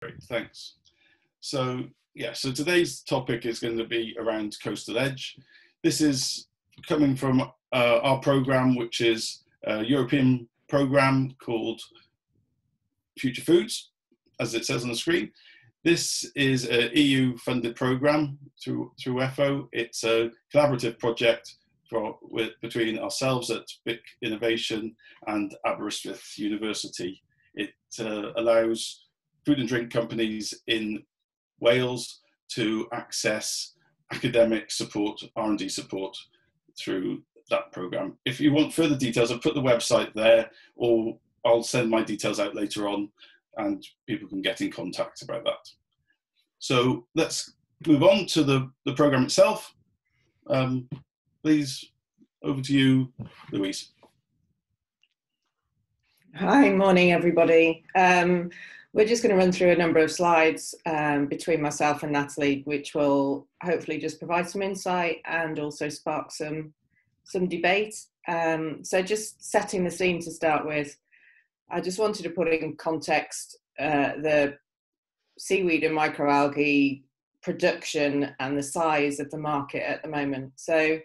Great, thanks. So yeah, so today's topic is going to be around coastal edge. This is coming from uh, our program, which is a European program called Future Foods, as it says on the screen. This is an EU funded program through, through WEFO. It's a collaborative project for, with, between ourselves at BIC Innovation and Aberystwyth University. It uh, allows food and drink companies in Wales to access academic support, R&D support through that program. If you want further details, I've put the website there or I'll send my details out later on and people can get in contact about that. So let's move on to the, the program itself. Um, please, over to you, Louise. Hi, morning everybody. Um, we're just going to run through a number of slides um, between myself and Natalie, which will hopefully just provide some insight and also spark some some debate. Um, so just setting the scene to start with, I just wanted to put in context uh, the seaweed and microalgae production and the size of the market at the moment. So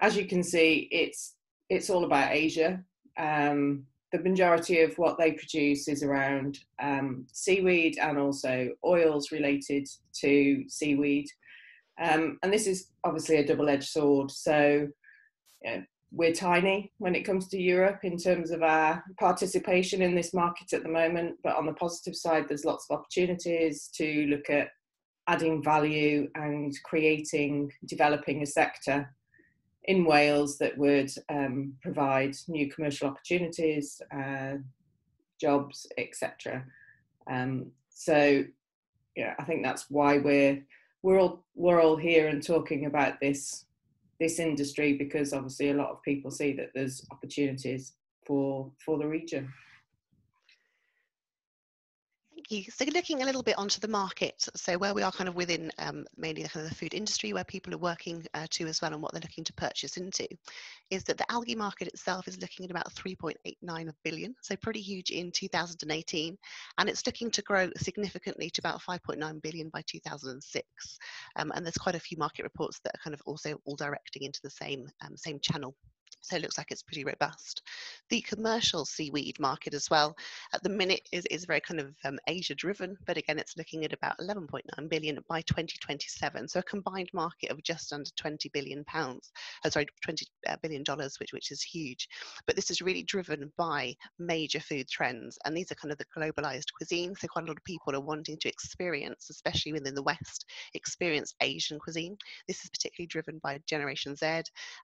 as you can see, it's it's all about Asia. Um, the majority of what they produce is around um, seaweed and also oils related to seaweed. Um, and this is obviously a double-edged sword. So you know, we're tiny when it comes to Europe in terms of our participation in this market at the moment. But on the positive side, there's lots of opportunities to look at adding value and creating, developing a sector in Wales that would um, provide new commercial opportunities, uh, jobs, etc. Um, so, yeah, I think that's why we're we're all we're all here and talking about this this industry because obviously a lot of people see that there's opportunities for for the region. You. So looking a little bit onto the market, so where we are kind of within um, mainly the kind of the food industry, where people are working uh, to as well and what they're looking to purchase into, is that the algae market itself is looking at about 3.89 billion, so pretty huge in 2018, and it's looking to grow significantly to about 5.9 billion by 2006. Um, and there's quite a few market reports that are kind of also all directing into the same um, same channel so it looks like it's pretty robust. The commercial seaweed market as well, at the minute is, is very kind of um, Asia driven, but again, it's looking at about 11.9 billion by 2027. So a combined market of just under 20 billion pounds, uh, sorry, 20 uh, billion dollars, which, which is huge. But this is really driven by major food trends. And these are kind of the globalized cuisine. So quite a lot of people are wanting to experience, especially within the West, experience Asian cuisine. This is particularly driven by Generation Z,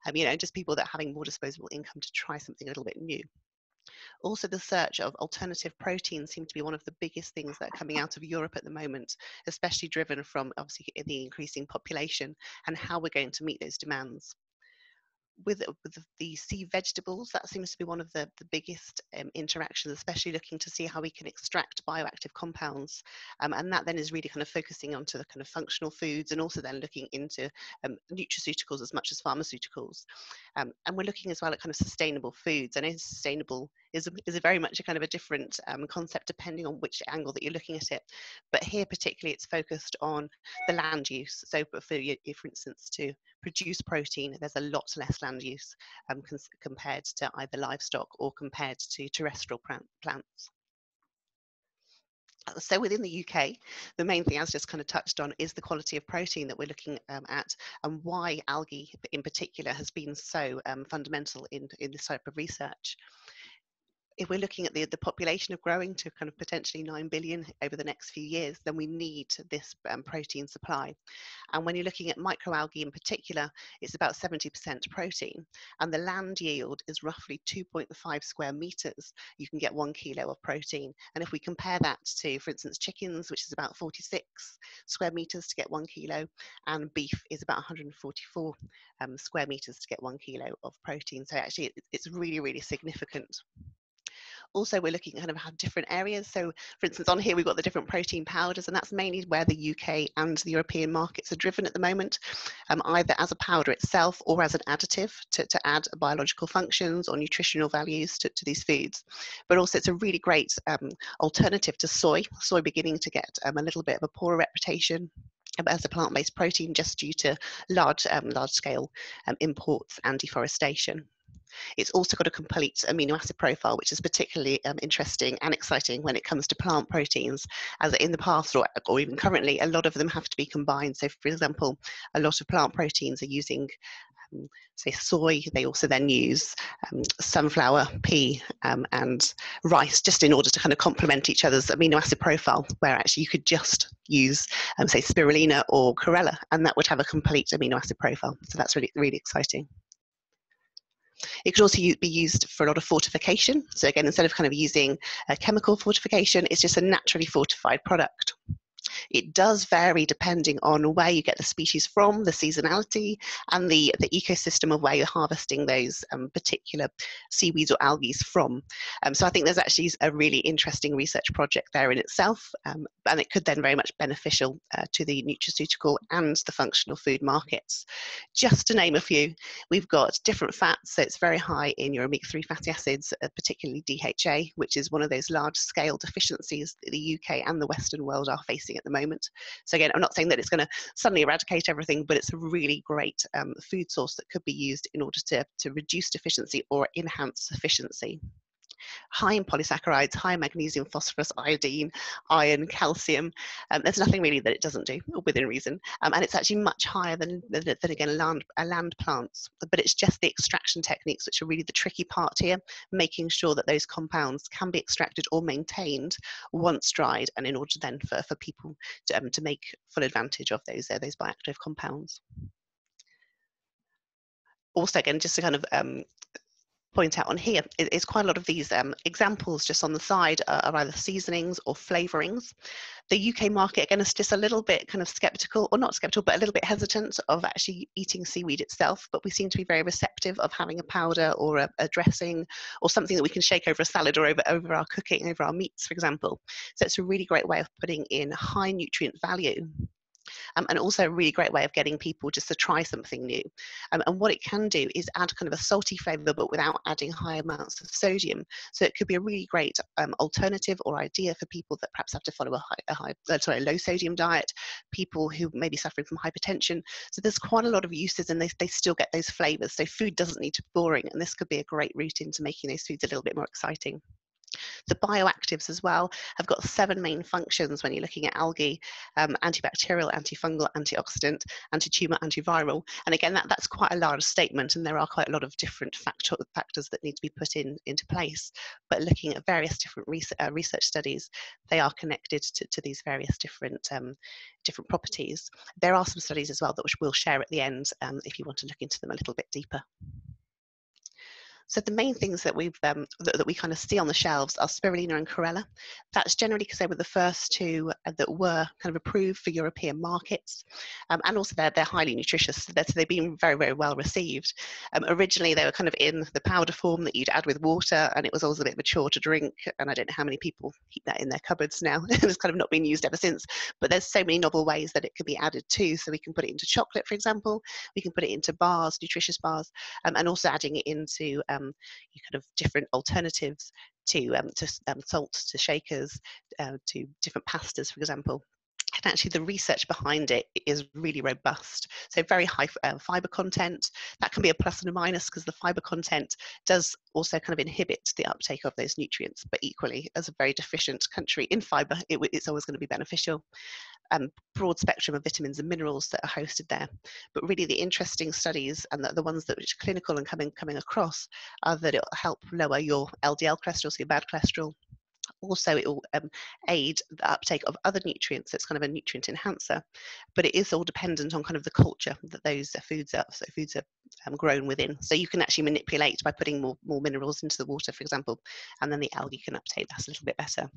um, you know, just people that are having more disposable income to try something a little bit new. Also, the search of alternative proteins seem to be one of the biggest things that are coming out of Europe at the moment, especially driven from obviously the increasing population and how we're going to meet those demands with, with the sea vegetables, that seems to be one of the, the biggest um, interactions, especially looking to see how we can extract bioactive compounds. Um, and that then is really kind of focusing onto the kind of functional foods and also then looking into um, nutraceuticals as much as pharmaceuticals. Um, and we're looking as well at kind of sustainable foods. I know sustainable is a, is a very much a kind of a different um, concept depending on which angle that you're looking at it. But here particularly it's focused on the land use. So for, for instance, to produce protein, there's a lot less land use um, compared to either livestock or compared to terrestrial plants. Uh, so within the UK, the main thing as just kind of touched on is the quality of protein that we're looking um, at and why algae in particular has been so um, fundamental in, in this type of research if we're looking at the, the population of growing to kind of potentially 9 billion over the next few years, then we need this um, protein supply. And when you're looking at microalgae in particular, it's about 70% protein. And the land yield is roughly 2.5 square meters. You can get one kilo of protein. And if we compare that to, for instance, chickens, which is about 46 square meters to get one kilo, and beef is about 144 um, square meters to get one kilo of protein. So actually, it's really, really significant. Also, we're looking at kind of how different areas. So, for instance, on here we've got the different protein powders, and that's mainly where the UK and the European markets are driven at the moment, um, either as a powder itself or as an additive to, to add biological functions or nutritional values to, to these foods. But also, it's a really great um, alternative to soy. Soy beginning to get um, a little bit of a poorer reputation as a plant-based protein just due to large um, large scale um, imports and deforestation. It's also got a complete amino acid profile, which is particularly um, interesting and exciting when it comes to plant proteins, as in the past or, or even currently, a lot of them have to be combined. So, for example, a lot of plant proteins are using um, say soy, they also then use um, sunflower, pea, um, and rice just in order to kind of complement each other's amino acid profile, where actually you could just use, um, say, spirulina or chlorella, and that would have a complete amino acid profile. So that's really, really exciting. It could also be used for a lot of fortification. So again, instead of kind of using a chemical fortification, it's just a naturally fortified product. It does vary depending on where you get the species from, the seasonality, and the, the ecosystem of where you're harvesting those um, particular seaweeds or algae from. Um, so I think there's actually a really interesting research project there in itself, um, and it could then very much beneficial uh, to the nutraceutical and the functional food markets. Just to name a few, we've got different fats, so it's very high in your omega-3 fatty acids, uh, particularly DHA, which is one of those large-scale deficiencies that the UK and the Western world are facing at the moment. So again, I'm not saying that it's going to suddenly eradicate everything, but it's a really great um, food source that could be used in order to, to reduce deficiency or enhance sufficiency high in polysaccharides, high in magnesium, phosphorus, iodine, iron, calcium. Um, there's nothing really that it doesn't do within reason. Um, and it's actually much higher than, than, than again, land, uh, land plants. But it's just the extraction techniques which are really the tricky part here, making sure that those compounds can be extracted or maintained once dried and in order then for, for people to, um, to make full advantage of those, uh, those bioactive compounds also again just to kind of um, point out on here is quite a lot of these um, examples just on the side are either seasonings or flavorings. The UK market, again, is just a little bit kind of skeptical, or not skeptical, but a little bit hesitant of actually eating seaweed itself. But we seem to be very receptive of having a powder or a, a dressing or something that we can shake over a salad or over, over our cooking, over our meats, for example. So it's a really great way of putting in high nutrient value um, and also a really great way of getting people just to try something new. Um, and what it can do is add kind of a salty flavour, but without adding high amounts of sodium. So it could be a really great um, alternative or idea for people that perhaps have to follow a high, a high uh, sorry, a low sodium diet, people who may be suffering from hypertension. So there's quite a lot of uses, and they they still get those flavours. So food doesn't need to be boring, and this could be a great route into making those foods a little bit more exciting. The bioactives as well have got seven main functions when you're looking at algae, um, antibacterial, antifungal, antioxidant, anti-tumor, antiviral. And again, that, that's quite a large statement and there are quite a lot of different factor, factors that need to be put in into place. But looking at various different research, uh, research studies, they are connected to, to these various different um, different properties. There are some studies as well that we'll share at the end um, if you want to look into them a little bit deeper. So the main things that we've um, that, that, we kind of see on the shelves are spirulina and chlorella. That's generally because they were the first two uh, that were kind of approved for European markets, um, and also they're they're highly nutritious. So, so they've been very very well received. Um, originally they were kind of in the powder form that you'd add with water, and it was always a bit chore to drink. And I don't know how many people keep that in their cupboards now. it's kind of not been used ever since. But there's so many novel ways that it can be added to. So we can put it into chocolate, for example. We can put it into bars, nutritious bars, um, and also adding it into um, um, kind of different alternatives to um, to um, salt, to shakers, uh, to different pastas, for example and actually the research behind it is really robust so very high uh, fiber content that can be a plus and a minus because the fiber content does also kind of inhibit the uptake of those nutrients but equally as a very deficient country in fiber it, it's always going to be beneficial um, broad spectrum of vitamins and minerals that are hosted there. But really, the interesting studies and the, the ones that which are clinical and coming coming across are that it will help lower your LDL cholesterol, so your bad cholesterol. Also, it will um, aid the uptake of other nutrients. So it's kind of a nutrient enhancer, but it is all dependent on kind of the culture that those foods are. So foods are um, grown within. So you can actually manipulate by putting more, more minerals into the water, for example, and then the algae can uptake that a little bit better.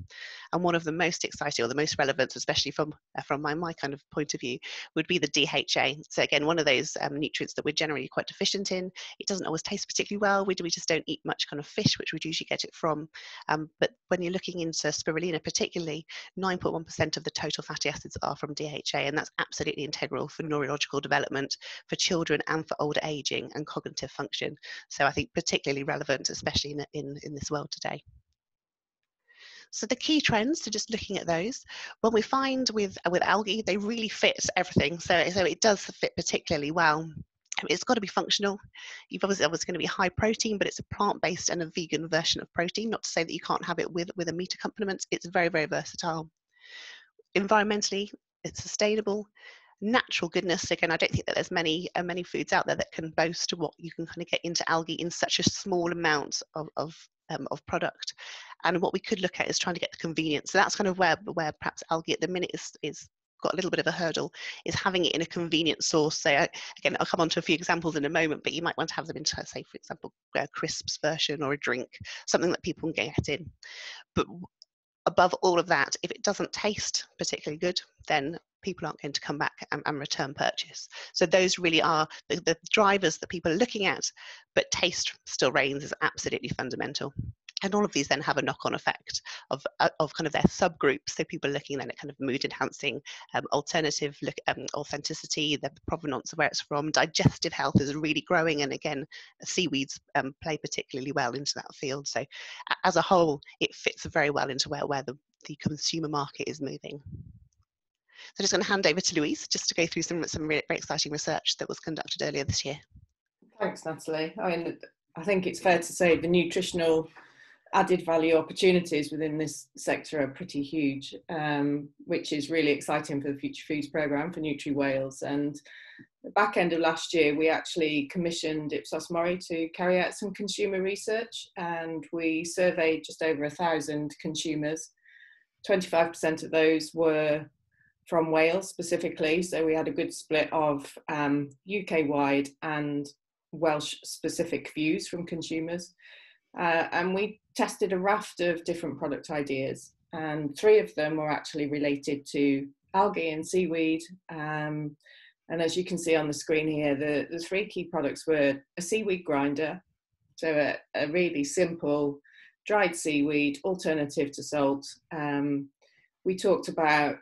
And one of the most exciting or the most relevant, especially from, uh, from my, my kind of point of view, would be the DHA. So again, one of those um, nutrients that we're generally quite deficient in. It doesn't always taste particularly well. We, we just don't eat much kind of fish, which we'd usually get it from. Um, but when you're looking into spirulina particularly, 9.1% of the total fatty acids are from DHA, and that's absolutely integral for neurological development, for children and for older aging and cognitive function. So I think particularly relevant, especially in, in, in this world today. So the key trends, so just looking at those, when we find with with algae, they really fit everything. So, so it does fit particularly well. It's got to be functional. You've obviously always going to be high protein, but it's a plant-based and a vegan version of protein. Not to say that you can't have it with with a meat accompaniment. It's very very versatile. Environmentally, it's sustainable natural goodness again i don't think that there's many uh, many foods out there that can boast what you can kind of get into algae in such a small amount of, of um, of product and what we could look at is trying to get the convenience so that's kind of where where perhaps algae at the minute is is got a little bit of a hurdle is having it in a convenient source. So again, I'll come on to a few examples in a moment, but you might want to have them in, say, for example, a crisps version or a drink, something that people can get in. But above all of that, if it doesn't taste particularly good, then people aren't going to come back and, and return purchase. So those really are the, the drivers that people are looking at, but taste still reigns is absolutely fundamental and all of these then have a knock-on effect of, uh, of kind of their subgroups. So people are looking then at kind of mood enhancing, um, alternative look, um, authenticity, the provenance of where it's from. Digestive health is really growing, and again, seaweeds um, play particularly well into that field. So as a whole, it fits very well into where, where the, the consumer market is moving. So I'm just going to hand over to Louise just to go through some some really, very exciting research that was conducted earlier this year. Thanks, Natalie. I mean, I think it's fair to say the nutritional added value opportunities within this sector are pretty huge, um, which is really exciting for the Future Foods programme for Nutri Wales. And the back end of last year, we actually commissioned Ipsos Mori to carry out some consumer research, and we surveyed just over a thousand consumers. 25% of those were from Wales specifically, so we had a good split of um, UK wide and Welsh specific views from consumers. Uh, and we tested a raft of different product ideas, and three of them were actually related to algae and seaweed. Um, and as you can see on the screen here, the, the three key products were a seaweed grinder, so a, a really simple dried seaweed alternative to salt. Um, we talked about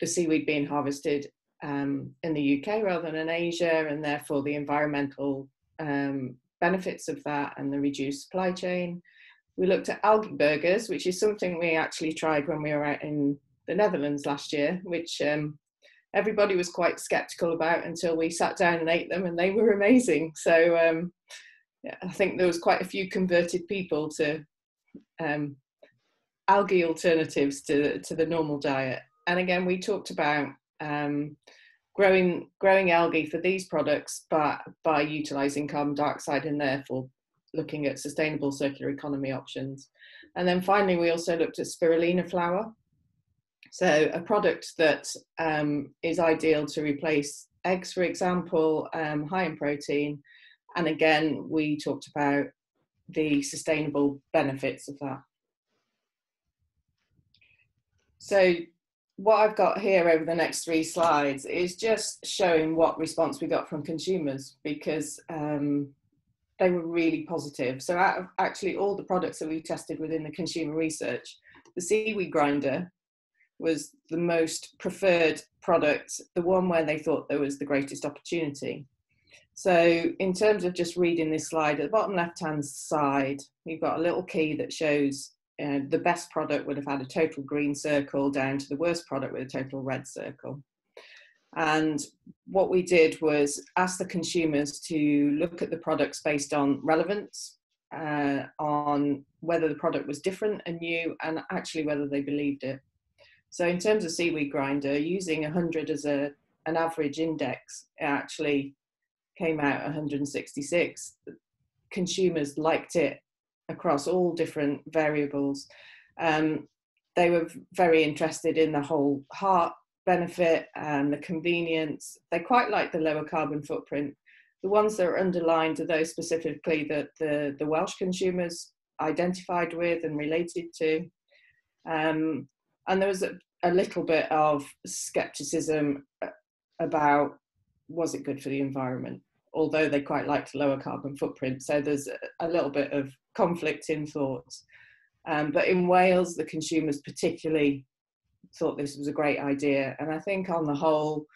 the seaweed being harvested um, in the UK rather than in Asia, and therefore the environmental um, benefits of that and the reduced supply chain. We looked at algae burgers, which is something we actually tried when we were out in the Netherlands last year, which um, everybody was quite skeptical about until we sat down and ate them, and they were amazing. So um, yeah, I think there was quite a few converted people to um, algae alternatives to to the normal diet. And again, we talked about um, growing growing algae for these products but by utilizing carbon dioxide and therefore looking at sustainable circular economy options. And then finally we also looked at spirulina flour so a product that um, is ideal to replace eggs for example um, high in protein. And again we talked about the sustainable benefits of that. So what I've got here over the next three slides is just showing what response we got from consumers because um, they were really positive. So out of actually all the products that we tested within the consumer research, the seaweed grinder was the most preferred product, the one where they thought there was the greatest opportunity. So in terms of just reading this slide, at the bottom left-hand side, we've got a little key that shows uh, the best product would have had a total green circle down to the worst product with a total red circle. And what we did was ask the consumers to look at the products based on relevance, uh, on whether the product was different and new, and actually whether they believed it. So, in terms of seaweed grinder, using 100 as a, an average index, it actually came out 166. Consumers liked it across all different variables. Um, they were very interested in the whole heart benefit and the convenience. They quite liked the lower carbon footprint. the ones that are underlined are those specifically that the, the Welsh consumers identified with and related to. Um, and there was a, a little bit of skepticism uh, about was it good for the environment, although they quite liked lower carbon footprint. So there's a, a little bit of conflict in thoughts. Um, but in Wales, the consumers particularly thought this was a great idea. And I think on the whole,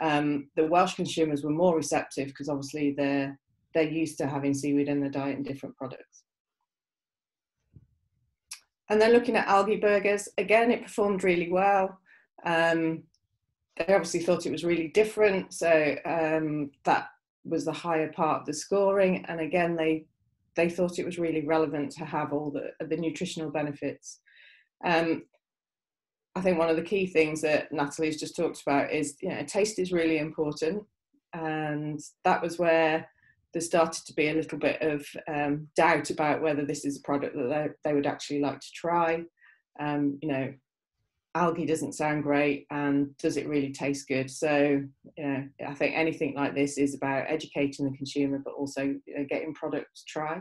um, the Welsh consumers were more receptive because obviously they're they're used to having seaweed in their diet in different products. And then looking at algae burgers, again, it performed really well. Um, they obviously thought it was really different, so um, that was the higher part of the scoring. And again, they they thought it was really relevant to have all the the nutritional benefits. Um, I think one of the key things that Natalie's just talked about is, you know, taste is really important, and that was where there started to be a little bit of um, doubt about whether this is a product that they, they would actually like to try. Um, you know, algae doesn't sound great, and does it really taste good? So, you know, I think anything like this is about educating the consumer, but also you know, getting products to try.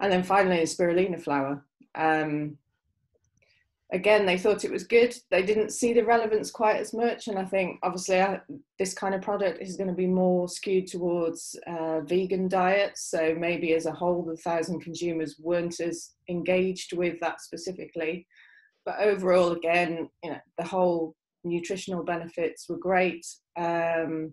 And then finally, the spirulina flour. Um, again they thought it was good they didn't see the relevance quite as much and i think obviously uh, this kind of product is going to be more skewed towards uh, vegan diets so maybe as a whole the thousand consumers weren't as engaged with that specifically but overall again you know the whole nutritional benefits were great um,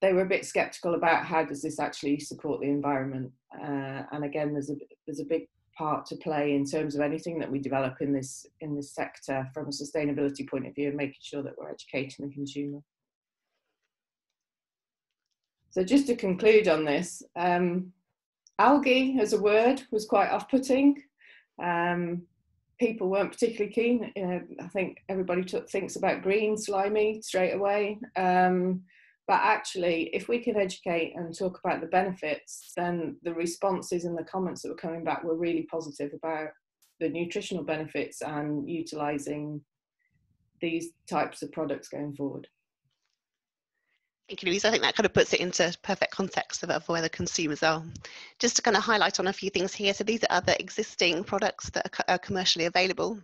they were a bit skeptical about how does this actually support the environment uh, and again there's a there's a big part to play in terms of anything that we develop in this in this sector from a sustainability point of view and making sure that we're educating the consumer. So just to conclude on this, um, algae as a word was quite off-putting. Um, people weren't particularly keen. You know, I think everybody took, thinks about green, slimy straight away. Um, but actually, if we can educate and talk about the benefits, then the responses and the comments that were coming back were really positive about the nutritional benefits and utilizing these types of products going forward. Thank you, Louise. I think that kind of puts it into perfect context of, of, where the consumers are. Just to kind of highlight on a few things here. So these are other existing products that are, are commercially available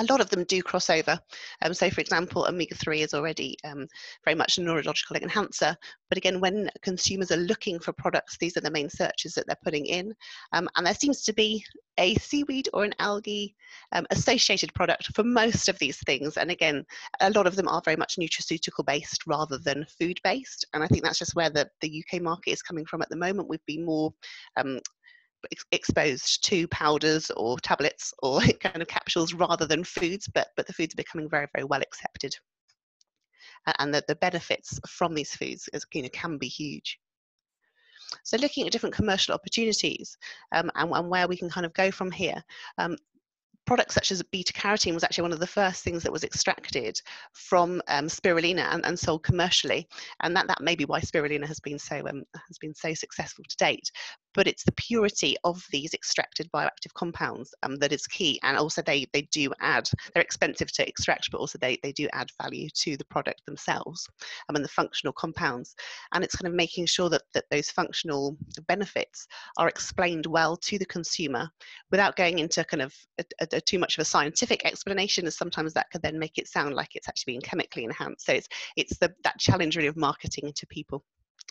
a lot of them do cross over. Um, so, for example, omega 3 is already um, very much a neurological enhancer. But again, when consumers are looking for products, these are the main searches that they're putting in. Um, and there seems to be a seaweed or an algae um, associated product for most of these things. And again, a lot of them are very much nutraceutical based rather than food based. And I think that's just where the, the UK market is coming from at the moment. We've been more um, ex- exposed to powders or tablets or kind of capsules rather than foods, but, but the foods are becoming very, very well accepted. And the, the benefits from these foods is, you know, can be huge. So looking at different commercial opportunities um, and, and, where we can kind of go from here, um, products such as beta carotene was actually one of the first things that was extracted from um, spirulina and, and, sold commercially, and that that may be why spirulina has been so um, has been so successful to date but it's the purity of these extracted bioactive compounds um, that is key. And also they, they do add, they're expensive to extract, but also they, they do add value to the product themselves um, and the functional compounds. And it's kind of making sure that, that those functional benefits are explained well to the consumer without going into kind of a, a, too much of a scientific explanation, as sometimes that could then make it sound like it's actually being chemically enhanced. So it's, it's the, that challenge really of marketing to people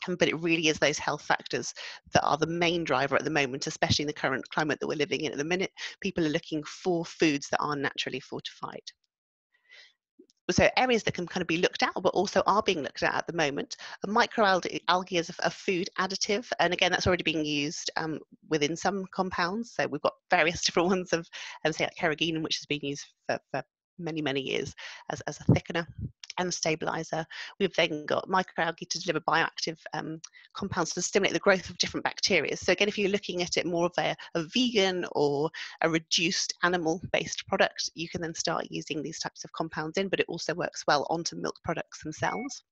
um, but it really is those health factors that are the main driver at the moment, especially in the current climate that we're living in at the minute. People are looking for foods that are naturally fortified. So areas that can kind of be looked at, but also are being looked at at the moment, microalgae as a, food additive, and again that's already being used um, within some compounds. So we've got various different ones of, um, say like carrageenan, which has been used for, for many many years as, as a thickener and stabilizer. We've then got microalgae to deliver bioactive um, compounds to stimulate the growth of different bacteria. So again, if you're looking at it more of a, a vegan or a reduced animal-based product, you can then start using these types of compounds in, but it also works well onto milk products themselves.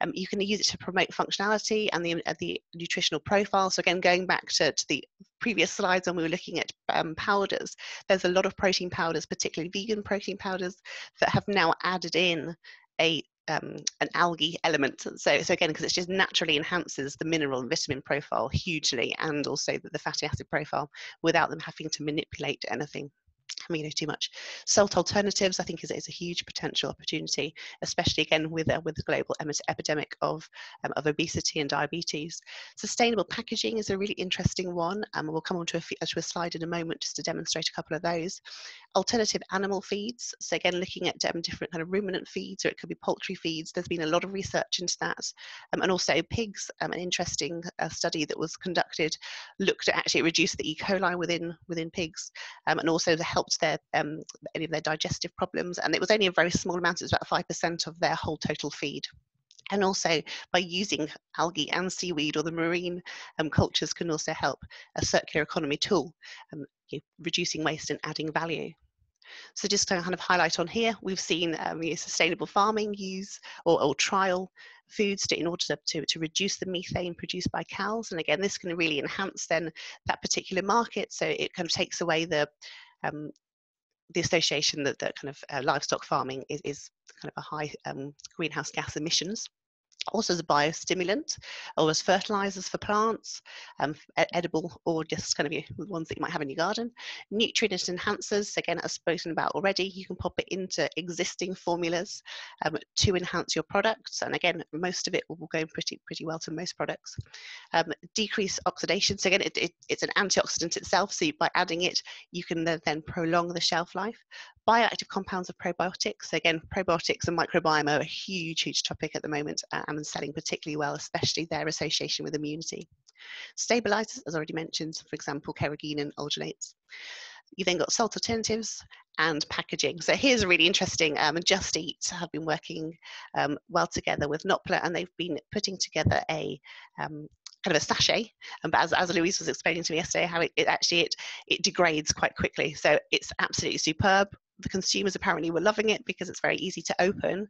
Um, you can use it to promote functionality and the, uh, the nutritional profile. So again, going back to, to the previous slides when we were looking at um, powders, there's a lot of protein powders, particularly vegan protein powders, that have now added in a um, an algae element. So, so again, because it just naturally enhances the mineral and vitamin profile hugely, and also the, the fatty acid profile, without them having to manipulate anything amino too much. Salt alternatives, I think, is, is a huge potential opportunity, especially again with uh, with the global epidemic of um, of obesity and diabetes. Sustainable packaging is a really interesting one, and um, we'll come on to a, to a slide in a moment just to demonstrate a couple of those. Alternative animal feeds, so again looking at um, different kind of ruminant feeds, or it could be poultry feeds. There's been a lot of research into that, um, and also pigs. Um, an interesting uh, study that was conducted looked at actually reduce the E. coli within within pigs, um, and also the help helped their um, any of their digestive problems, and it was only a very small amount. It was about five percent of their whole total feed. And also by using algae and seaweed or the marine um, cultures can also help a circular economy tool, um, you know, reducing waste and adding value. So just to kind of highlight on here, we've seen um, you know, sustainable farming use or, or trial foods to, in order to, to, reduce the methane produced by cows. And again, this can really enhance then that particular market. So it kind of takes away the um, the association that, that kind of uh, livestock farming is, is kind of a high um, greenhouse gas emissions also as a biostimulant or as fertilizers for plants, um, edible or just kind of you ones that you might have in your garden. Nutrient enhancers, again, as spoken about already, you can pop it into existing formulas um, to enhance your products. And again, most of it will go pretty, pretty well to most products. Um, decrease oxidation, so again, it, it, it's an antioxidant itself, so by adding it, you can then prolong the shelf life bioactive compounds of probiotics. So again, probiotics and microbiome are a huge, huge topic at the moment uh, and selling particularly well, especially their association with immunity. Stabilizers, as already mentioned, for example, carrageenan and alginates. You then got salt alternatives and packaging. So here's a really interesting, um, Just Eat have been working um, well together with Notpla and they've been putting together a um, kind of a sachet. Um, but as, as Louise was explaining to me yesterday, how it, it, actually it it degrades quite quickly. So it's absolutely superb the consumers apparently were loving it because it's very easy to open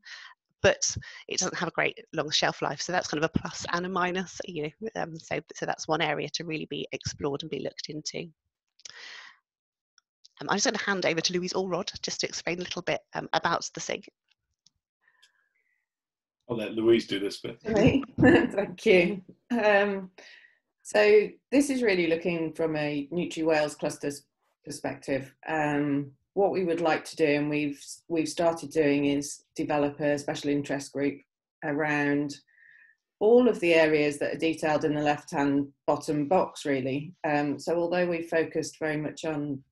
but it doesn't have a great long shelf life so that's kind of a plus and a minus you know um, so so that's one area to really be explored and be looked into um, I'm just going to hand over to Louise Allrod just to explain a little bit um, about the SIG. I'll let Louise do this bit. Thank you. Um, so this is really looking from a Nutri Wales clusters perspective. Um, what we would like to do, and we've we've started doing, is develop a special interest group around all of the areas that are detailed in the left-hand bottom box, really. Um, so although we focused very much on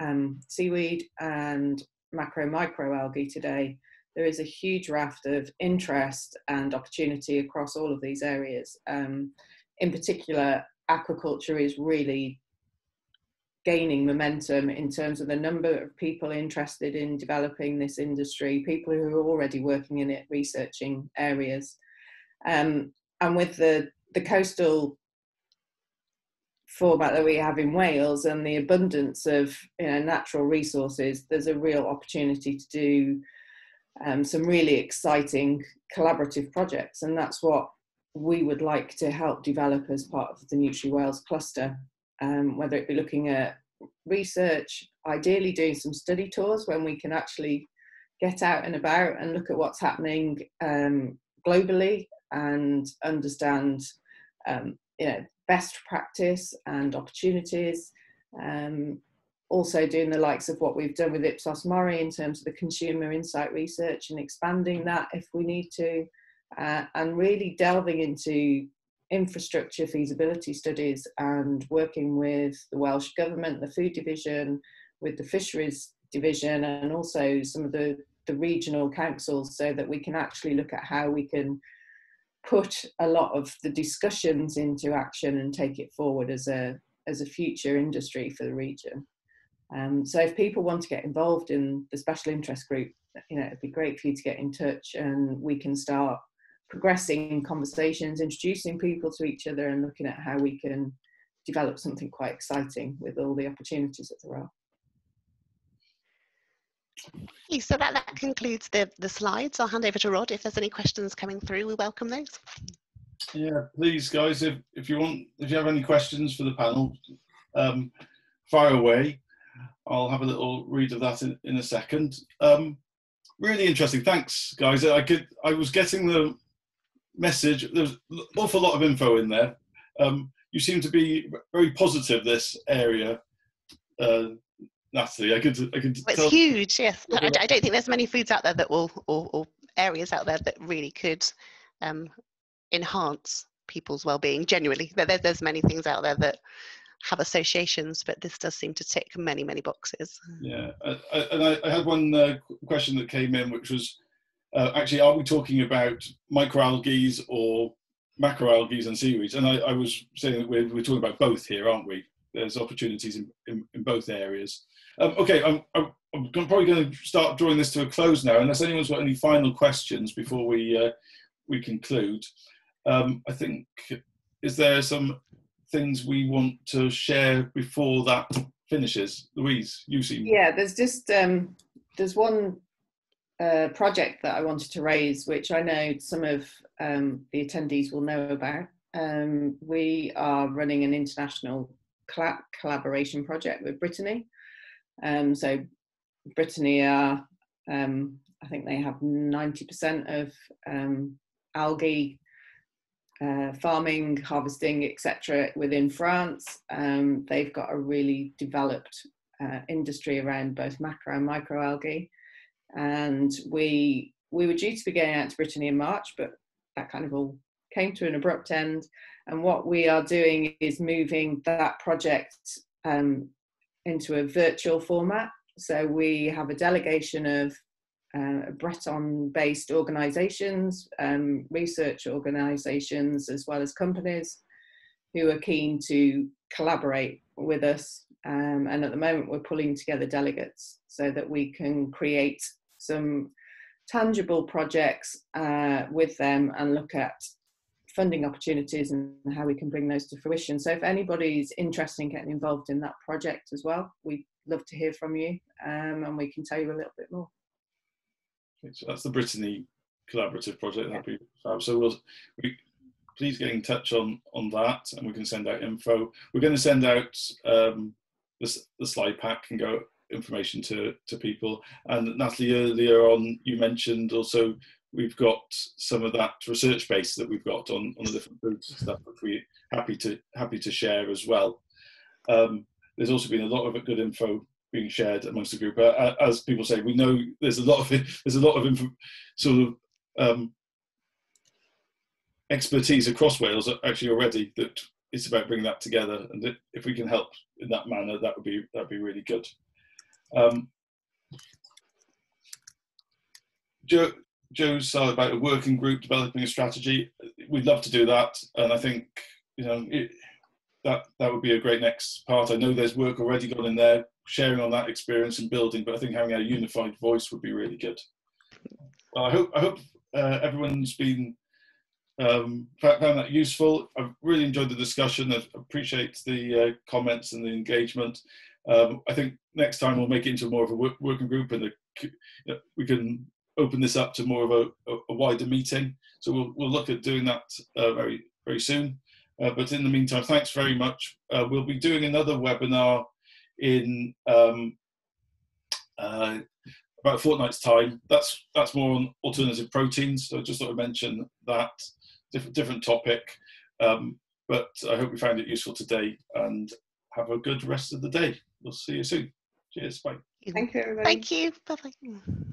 um, seaweed and macro micro algae today, there is a huge raft of interest and opportunity across all of these areas. Um, in particular, aquaculture is really gaining momentum in terms of the number of people interested in developing this industry, people who are already working in it, researching areas. Um, and with the, the coastal format that we have in Wales and the abundance of you know, natural resources, there's a real opportunity to do um, some really exciting collaborative projects. And that's what we would like to help develop as part of the Nutri Wales cluster um, whether it be looking at research, ideally doing some study tours when we can actually get out and about and look at what's happening um, globally and understand um, you know, best practice and opportunities. Um, also doing the likes of what we've done with Ipsos Mori in terms of the consumer insight research and expanding that if we need to, uh, and really delving into infrastructure feasibility studies and working with the Welsh Government, the Food Division, with the Fisheries Division, and also some of the, the regional councils so that we can actually look at how we can put a lot of the discussions into action and take it forward as a as a future industry for the region. Um, so if people want to get involved in the special interest group, you know, it'd be great for you to get in touch and we can start progressing conversations, introducing people to each other, and looking at how we can develop something quite exciting with all the opportunities that there are. So that, that concludes the, the slides. I'll hand over to Rod. If there's any questions coming through, we welcome those. Yeah, please, guys, if, if you want, if you have any questions for the panel, um, fire away. I'll have a little read of that in, in a second. Um, really interesting. Thanks, guys. I could, I was getting the message. There's an awful lot of info in there. Um, you seem to be very positive. This area, uh, Natalie. I could, I could. It's tell. huge. Yes, I, I, don't think there's many foods out there that will, or, or areas out there that really could um, enhance people's well-being. Genuinely, there, there's many things out there that have associations, but this does seem to tick many, many boxes. Yeah, I, and I, I, had one uh, question that came in, which was uh, actually, are we talking about microalgae or macroalgae and seaweeds? And I, I was saying that we're, we're, talking about both here, aren't we? There's opportunities in, in, in both areas. Um, okay, I'm, I'm, I'm, probably going to start drawing this to a close now, unless anyone's got any final questions before we uh, we conclude. Um, I think is there some things we want to share before that finishes? Louise, you seem. Yeah, there's just um, there's one uh, project that I wanted to raise, which I know some of um, the attendees will know about. Um, we are running an international collaboration project with Brittany. Um, so Brittany are, um, I think they have 90% of um, algae uh, farming, harvesting, etc. within France. Um, they've got a really developed uh, industry around both macro and microalgae, and we we were due to be going out to Brittany in March, but that kind of all came to an abrupt end. And what we are doing is moving that project um, into a virtual format. So we have a delegation of uh, Breton based organizations, um, research organizations, as well as companies who are keen to collaborate with us. Um, and at the moment, we're pulling together delegates so that we can create some tangible projects uh, with them and look at funding opportunities and how we can bring those to fruition. So if anybody's interested in getting involved in that project as well, we'd love to hear from you um, and we can tell you a little bit more. So that's the Brittany collaborative project. That'd be fab. So we'll we, please get in touch on on that, and we can send out info. We're going to send out um, the, the slide pack and go information to to people. And Natalie, earlier on, you mentioned also we've got some of that research base that we've got on on the different groups and stuff, which we're happy to happy to share as well. Um, there's also been a lot of good info being shared amongst the group. Uh, as people say, we know there's a lot of there's a lot of info, sort of um, expertise across Wales actually already that it's about bringing that together. And if we can help in that manner, that would be that'd be really good. Um, Joe, Joe's said about a working group developing a strategy. We'd love to do that, and I think you know it, that that would be a great next part. I know there's work already gone in there sharing on that experience and building, but I think having a unified voice would be really good. Well, I hope I hope uh, everyone's been um, found that useful. I've really enjoyed the discussion. I appreciate the uh, comments and the engagement. Um, I think next time we'll make it into more of a work, working group and the, we can open this up to more of a, a, a wider meeting. So we'll, we'll look at doing that uh, very, very soon. Uh, but in the meantime, thanks very much. Uh, we'll be doing another webinar in um, uh, about a fortnight's time. That's that's more on alternative proteins. So I just thought I'd mention that different different topic. Um, but I hope you found it useful today and have a good rest of the day. We'll see you soon. Cheers. Bye. Thank you, everybody. Thank you. Bye bye.